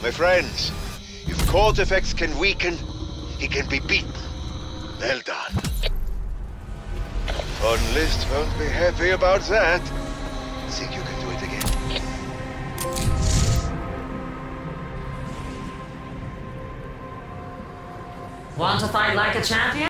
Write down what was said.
My friends, if Kortifex can weaken, he can be beaten. Well done. Von List won't be happy about that. Think you can do it again? Want to fight like a champion?